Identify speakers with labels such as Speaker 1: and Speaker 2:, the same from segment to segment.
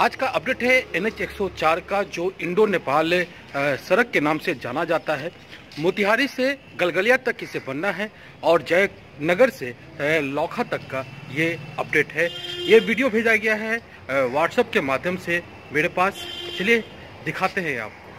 Speaker 1: आज का अपडेट है एन एच का, जो इंडो नेपाल सड़क के नाम से जाना जाता है। मोतिहारी से गलगलिया तक इसे बनना है और जय नगर से लौखा तक का ये अपडेट है। ये वीडियो भेजा गया है व्हाट्सएप के माध्यम से मेरे पास। चलिए दिखाते हैं आपको।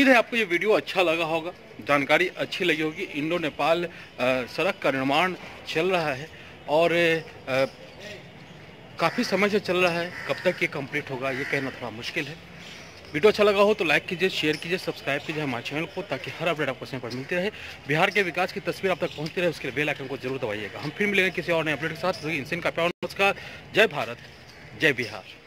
Speaker 1: उम्मीद है आपको ये वीडियो अच्छा लगा होगा। जानकारी अच्छी लगी होगी। इंडो नेपाल सड़क का निर्माण चल रहा है और काफ़ी समय से चल रहा है। कब तक ये कंप्लीट होगा, ये कहना थोड़ा मुश्किल है। वीडियो अच्छा लगा हो तो लाइक कीजिए, शेयर कीजिए, सब्सक्राइब कीजिए हमारे चैनल को ताकि हर अपडेट आपको समय पर मिलती रहे। बिहार के विकास की तस्वीर आप तक पहुँचती रहे, उसके लिए बेल आइकन को ज़रूर दबाइएगा। हम फिर मिलेंगे किसी और नए अपडेट के साथ। इंसान का प्यार नमस्कार। जय भारत, जय बिहार।